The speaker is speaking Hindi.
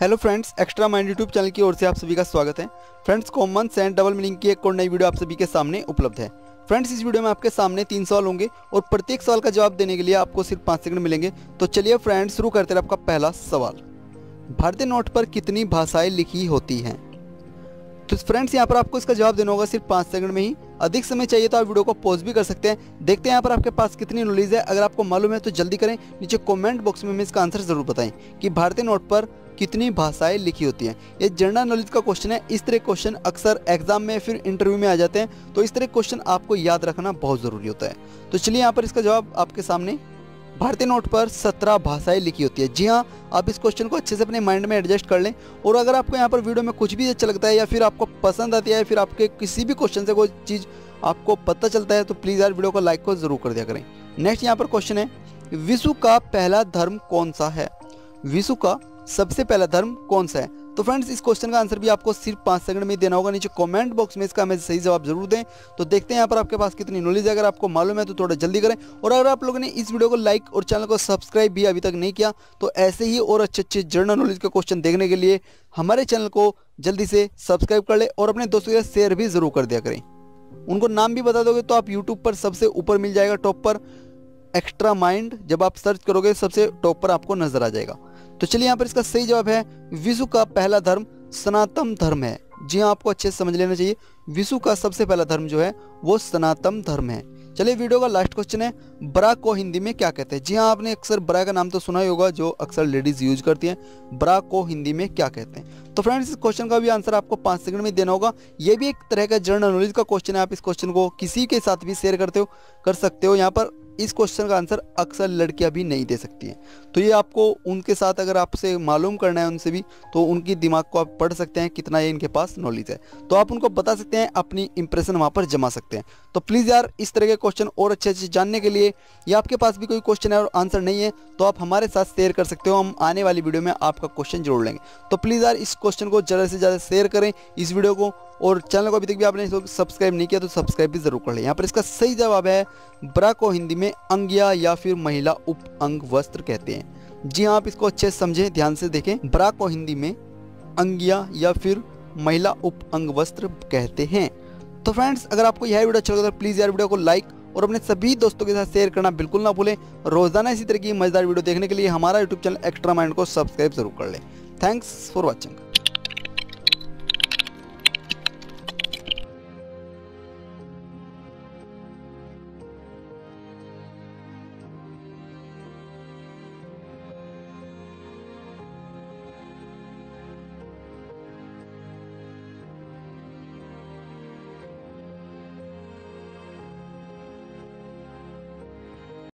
Hello friends extra mind YouTube channel की ओर से आप सभी का स्वागत है। Friends common and double meaning की एक और नई वीडियो आप सभी के सामने उपलब्ध है। फ्रेंड्स इस वीडियो में आपके सामने तीन सवाल होंगे और प्रत्येक सवाल का जवाब देने के लिए आपको सिर्फ़ पाँच सेकंड मिलेंगे। तो चलिए फ्रेंड्स शुरू करते हैं आपका पहला सवाल। भारतीय नोट पर कितनी भाषाएँ लिखी होती हैं? तो फ्रेंड्स यहाँ पर आपको इसका जवाब देना होगा सिर्फ़ पाँच सेकंड में ही। अधिक समय चाहिए तो आप वीडियो को पॉज भी कर सकते हैं। देखते हैं यहाँ पर आपके पास कितनी नॉलेज है। अगर आपको मालूम है तो जल्दी करें। नीचे कमेंट बॉक्स में हमें इसका आंसर ज़रूर बताएँ कि भारतीय नोट पर कितनी भाषाएँ लिखी होती हैं। ये जनरल नॉलेज का क्वेश्चन है। इस तरह क्वेश्चन अक्सर एग्ज़ाम में फिर इंटरव्यू में आ जाते हैं। तो इस तरह क्वेश्चन आपको याद रखना बहुत ज़रूरी होता है। तो चलिए यहाँ पर इसका जवाब आपके सामने। भारतीय नोट पर सत्रह भाषाएँ लिखी होती है। जी हाँ आप इस क्वेश्चन को अच्छे से अपने माइंड में एडजस्ट कर लें। और अगर आपको यहाँ पर वीडियो में कुछ भी अच्छा लगता है या फिर आपको पसंद आती है या फिर आपके किसी भी क्वेश्चन से कोई चीज़ आपको पता चलता है तो प्लीज़ यार वीडियो को लाइक को ज़रूर कर दिया करें। नेक्स्ट यहाँ पर क्वेश्चन है, विश्व का पहला धर्म कौन सा है? विश्व का सबसे पहला धर्म कौन सा है? तो फ्रेंड्स इस क्वेश्चन का आंसर भी आपको सिर्फ़ पाँच सेकंड में देना होगा। नीचे कमेंट बॉक्स में इसका हमें सही जवाब ज़रूर दें। तो देखते हैं यहाँ पर आपके पास कितनी नॉलेज है। अगर आपको मालूम है तो थोड़ा जल्दी करें। और अगर आप लोगों ने इस वीडियो को लाइक और चैनल को सब्सक्राइब भी अभी तक नहीं किया तो ऐसे ही और अच्छे अच्छे जर्नल नॉलेज के क्वेश्चन देखने के लिए हमारे चैनल को जल्दी से सब्सक्राइब कर ले और अपने दोस्तों के शेयर भी ज़रूर कर दिया करें। उनको नाम भी बता दोगे तो आप यूट्यूब पर सबसे ऊपर मिल जाएगा टॉप पर एक्स्ट्रा माइंड जब आप सर्च करोगे, सबसे टॉप पर आपको नज़र आ जाएगा। तो चलिए यहाँ पर इसका सही जवाब है विश्व का पहला धर्म सनातन धर्म है। जी हाँ आपको अच्छे से समझ लेना चाहिए विश्व का सबसे पहला धर्म जो है, वो सनातन धर्म है। चलिए वीडियो का लास्ट क्वेश्चन है, ब्रा को हिंदी में क्या कहते हैं? जी हाँ आपने अक्सर ब्रा का नाम तो सुना ही होगा, जो अक्सर लेडीज़ यूज़ करती हैं, ब्रा को हिंदी में क्या कहते हैं? तो फ्रेंड्स इस क्वेश्चन का भी आंसर आपको पाँच सेकंड में देना होगा। ये भी एक तरह का जनरल नॉलेज का क्वेश्चन है, आप इस क्वेश्चन को किसी के साथ भी शेयर करते हो, कर सकते हो। यहाँ पर इस क्वेश्चन का आंसर अक्सर लड़कियाँ भी नहीं दे सकती हैं। तो ये आपको उनके साथ अगर आपसे मालूम करना है उनसे भी तो उनकी दिमाग को आप पढ़ सकते हैं, कितना ये इनके पास नॉलेज है। तो आप उनको बता सकते हैं, अपनी इंप्रेशन वहाँ पर जमा सकते हैं। तो प्लीज़ यार, इस तरह के क्वेश्चन और अच्छे अच्छे जानने के लिए, या आपके पास भी कोई क्वेश्चन है और आंसर नहीं है तो आप हमारे साथ शेयर कर सकते हो। हम आने वाली वीडियो में आपका क्वेश्चन जोड़ लेंगे। तो प्लीज़ यार, इस क्वेश्चन को ज़्यादा से ज़्यादा शेयर करें इस वीडियो को और चैनल को अभी तक भी आपने सब्सक्राइब नहीं किया तो सब्सक्राइब भी ज़रूर कर लें। यहाँ पर इसका सही जवाब है ब्रा को हिंदी में अंगिया या फिर महिला उप अंग वस्त्र कहते हैं। जी हाँ आप इसको अच्छे से समझें, ध्यान से देखें। ब्रा को हिंदी में अंगिया या फिर महिला उप अंग वस्त्र कहते हैं। तो फ्रेंड्स, अगर आपको यह वीडियो अच्छा लगा तो प्लीज़ यार वीडियो को लाइक और अपने सभी दोस्तों के साथ शेयर करना बिल्कुल ना भूलें। रोज़ाना इसी तरह की मज़ेदार वीडियो देखने के लिए हमारा यूट्यूब चैनल एक्स्ट्रा माइंड को सब्सक्राइब ज़रूर कर लें। Thanks for watching.